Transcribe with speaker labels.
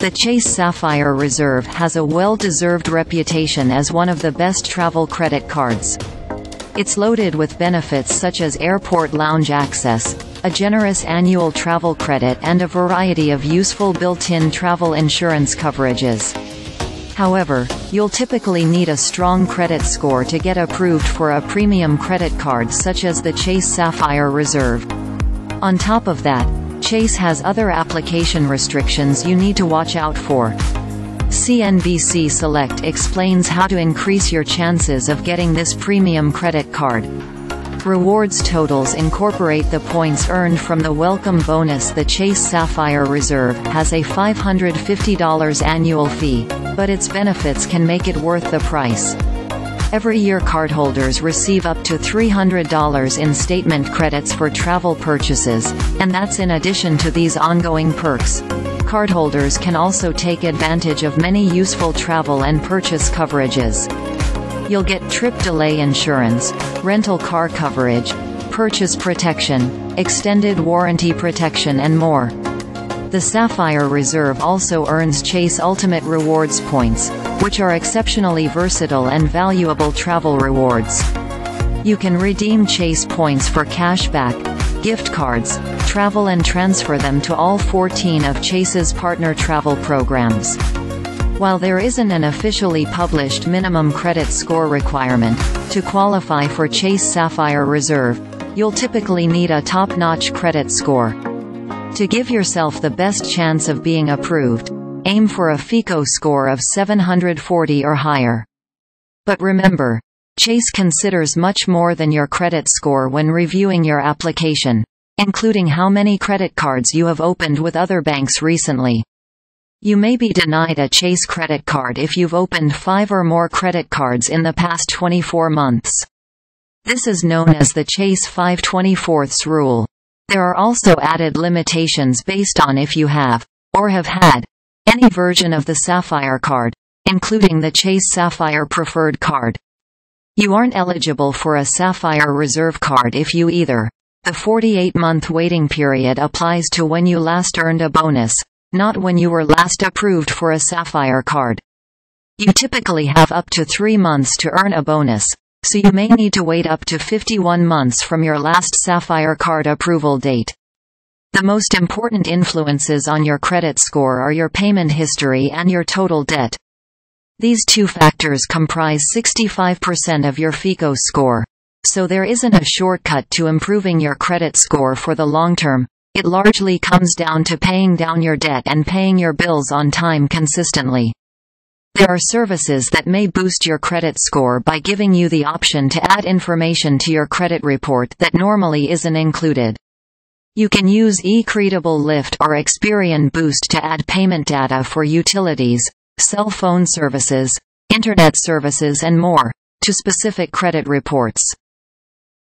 Speaker 1: The Chase Sapphire Reserve has a well-deserved reputation as one of the best travel credit cards. It's loaded with benefits such as airport lounge access, a generous annual travel credit and a variety of useful built-in travel insurance coverages. However, you'll typically need a strong credit score to get approved for a premium credit card such as the Chase Sapphire Reserve. On top of that, Chase has other application restrictions you need to watch out for. CNBC Select explains how to increase your chances of getting this premium credit card. Rewards totals incorporate the points earned from the welcome bonus The Chase Sapphire Reserve has a $550 annual fee, but its benefits can make it worth the price. Every year cardholders receive up to $300 in statement credits for travel purchases, and that's in addition to these ongoing perks. Cardholders can also take advantage of many useful travel and purchase coverages. You'll get trip delay insurance, rental car coverage, purchase protection, extended warranty protection and more. The Sapphire Reserve also earns Chase Ultimate Rewards points, which are exceptionally versatile and valuable travel rewards. You can redeem Chase points for cashback, gift cards, travel and transfer them to all 14 of Chase's partner travel programs. While there isn't an officially published minimum credit score requirement, to qualify for Chase Sapphire Reserve, you'll typically need a top-notch credit score. To give yourself the best chance of being approved, aim for a FICO score of 740 or higher. But remember, Chase considers much more than your credit score when reviewing your application, including how many credit cards you have opened with other banks recently. You may be denied a Chase credit card if you've opened five or more credit cards in the past 24 months. This is known as the Chase 524ths rule. There are also added limitations based on if you have, or have had, any version of the Sapphire card, including the Chase Sapphire Preferred card. You aren't eligible for a Sapphire Reserve card if you either. The 48-month waiting period applies to when you last earned a bonus, not when you were last approved for a Sapphire card. You typically have up to three months to earn a bonus, so you may need to wait up to 51 months from your last Sapphire card approval date. The most important influences on your credit score are your payment history and your total debt. These two factors comprise 65% of your FICO score. So there isn't a shortcut to improving your credit score for the long term. It largely comes down to paying down your debt and paying your bills on time consistently. There are services that may boost your credit score by giving you the option to add information to your credit report that normally isn't included. You can use eCredable Lift or Experian Boost to add payment data for utilities, cell phone services, internet services and more, to specific credit reports.